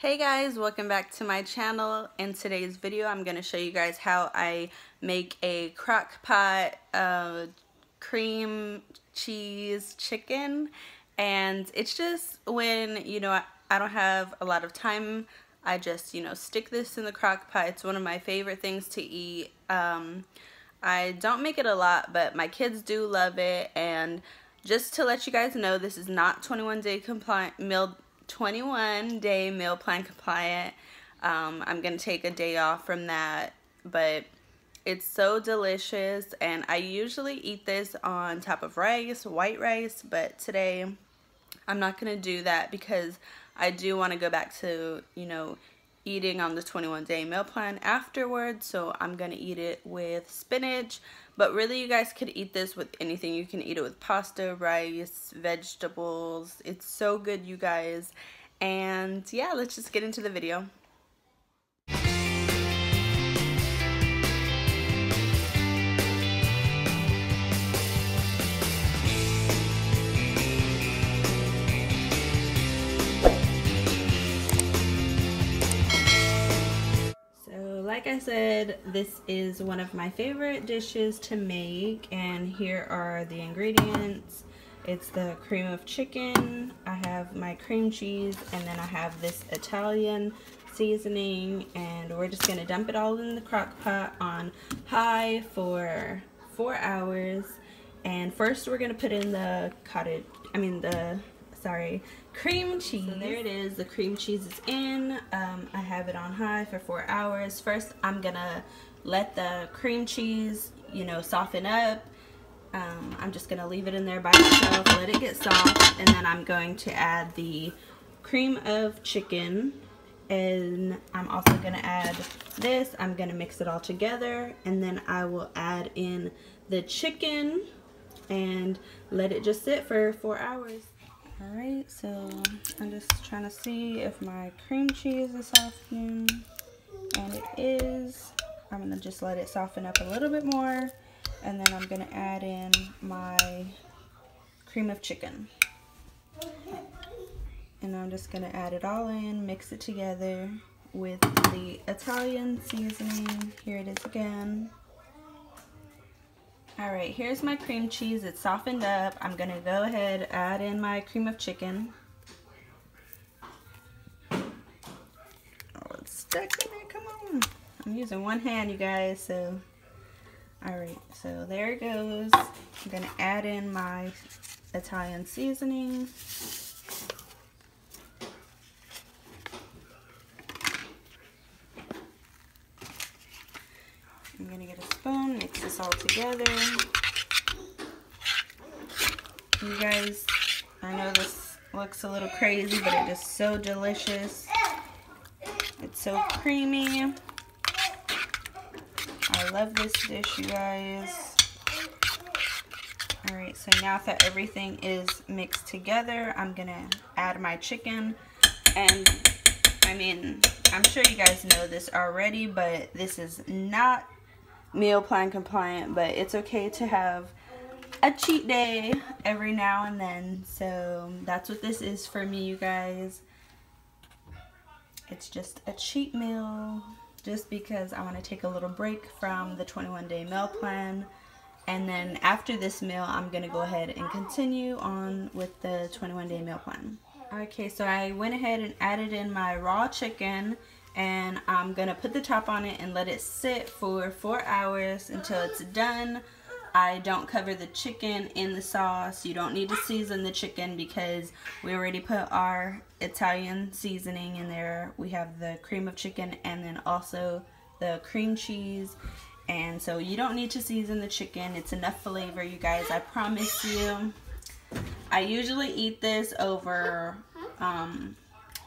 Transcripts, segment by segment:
Hey guys, welcome back to my channel. In today's video, I'm going to show you guys how I make a crock pot uh, cream cheese chicken. And it's just when, you know, I, I don't have a lot of time, I just, you know, stick this in the crock pot. It's one of my favorite things to eat. Um, I don't make it a lot, but my kids do love it. And just to let you guys know, this is not 21 day compliant meal 21 day meal plan compliant. Um, I'm going to take a day off from that, but it's so delicious and I usually eat this on top of rice, white rice, but today I'm not going to do that because I do want to go back to, you know, eating on the 21 day meal plan afterwards so I'm gonna eat it with spinach. But really you guys could eat this with anything. You can eat it with pasta rice vegetables. It's so good you guys. And yeah let's just get into the video like I said, this is one of my favorite dishes to make and here are the ingredients. It's the cream of chicken, I have my cream cheese, and then I have this Italian seasoning and we're just gonna dump it all in the crock pot on high for four hours. And first we're gonna put in the cottage, I mean the sorry, cream cheese. So there it is, the cream cheese is in. Um, I have it on high for four hours. First, I'm gonna let the cream cheese, you know, soften up. Um, I'm just gonna leave it in there by itself, let it get soft, and then I'm going to add the cream of chicken and I'm also gonna add this I'm gonna mix it all together and then I will add in the chicken and let it just sit for four hours Alright, so I'm just trying to see if my cream cheese is softening. And it is. I'm to just let it soften up a little bit more. And then I'm to add in my cream of chicken. And I'm just to add it all in, mix it together with the Italian seasoning. Here it is again. All right, here's my cream cheese. It's softened up. I'm gonna go ahead, add in my cream of chicken. Oh, it's stuck in there, come on. I'm using one hand, you guys, so. All right, so there it goes. I'm gonna add in my Italian seasoning. I'm gonna get this all together. You guys, I know this looks a little crazy, but it is so delicious. It's so creamy. I love this dish, you guys. Alright, so now that everything is mixed together, I'm gonna add my chicken. And, I mean, I'm sure you guys know this already, but this is not meal plan compliant, but it's okay to have a cheat day every now and then. So that's what this is for me, you guys. It's just a cheat meal just because I want to take a little break from the 21 day meal plan. And then after this meal, I'm going to go ahead and continue on with the 21 day meal plan. Okay, so I went ahead and added in my raw chicken and I'm gonna put the top on it and let it sit for four hours until it's done. I don't cover the chicken in the sauce. You don't need to season the chicken because we already put our Italian seasoning in there. We have the cream of chicken and then also the cream cheese. And so you don't need to season the chicken. It's enough flavor you guys I promise you. I usually eat this over um,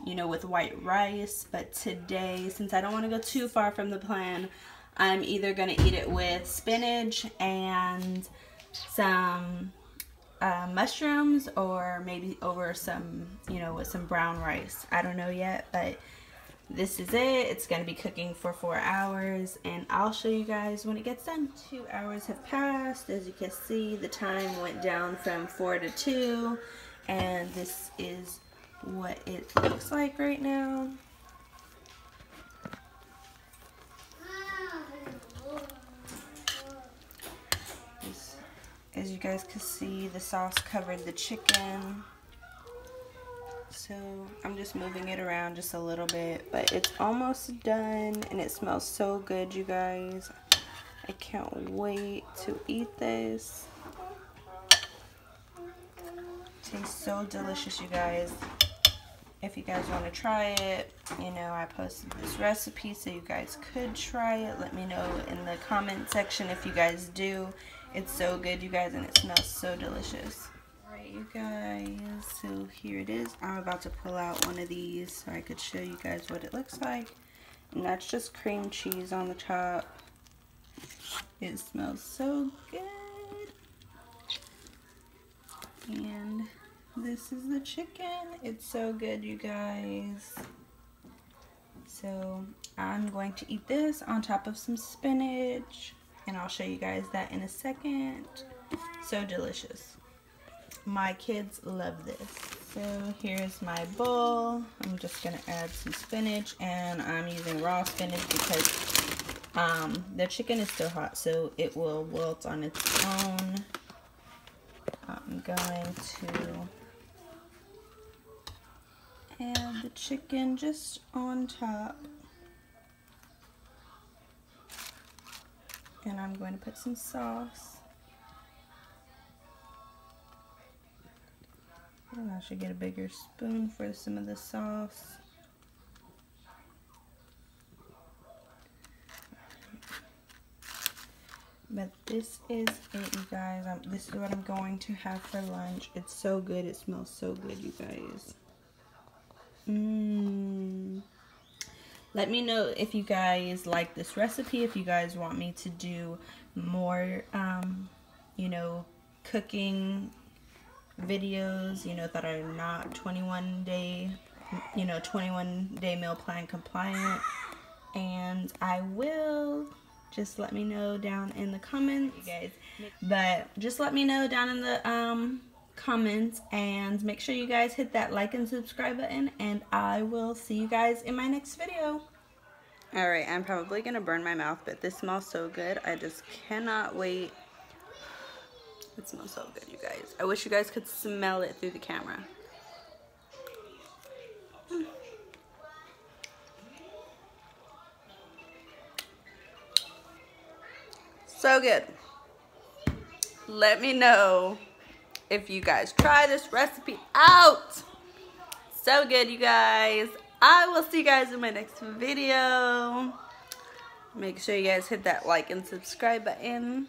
you know, with white rice. But today, since I don't want to go too far from the plan, I'm either going to eat it with spinach and some uh, mushrooms or maybe over some, you know, with some brown rice. I don't know yet, but this is it. It's going to be cooking for four hours and I'll show you guys when it gets done. Two hours have passed. As you can see, the time went down from four to two and this is what it looks like right now. As, you guys can see, the sauce covered the chicken. So I'm just moving it around just a little bit, but it's almost done and it smells so good, you guys. I can't wait to eat this. Tastes so delicious, you guys. If you guys want to try it, you know, I posted this recipe so you guys could try it. Let me know in the comment section if you guys do. It's so good, you guys, and it smells so delicious. Alright, you guys, so here it is. I'm about to pull out one of these so I could show you guys what it looks like. And that's just cream cheese on the top. It smells so good. And this is the chicken. It's so good, you guys. So I'm going to eat this on top of some spinach. And I'll show you guys that in a second. So delicious. My kids love this. So here's my bowl. I'm just going to add some spinach. And I'm using raw spinach because um, the chicken is still hot. So it will wilt on its own. I'm going to add the chicken just on top. And I'm going to put some sauce. And I should get a bigger spoon for some of the sauce. But this is it, you guys. This is what I'm going to have for lunch. It's so good. It smells so good, you guys. Mmm. Let me know if you guys like this recipe. If you guys want me to do more, um, you know, cooking videos, you know, that are not 21 day, you know, 21 day meal plan compliant. And I will just let me know down in the comments you guys but just let me know down in the um comments and make sure you guys hit that like and subscribe button and I will see you guys in my next video. Alright I'm probably gonna burn my mouth but this smells so good I just cannot wait. It smells so good you guys. I wish you guys could smell it through the camera. So good. Let me know if you guys try this recipe out. So good, you guys. I will see you guys in my next video. Make sure you guys hit that like and subscribe button.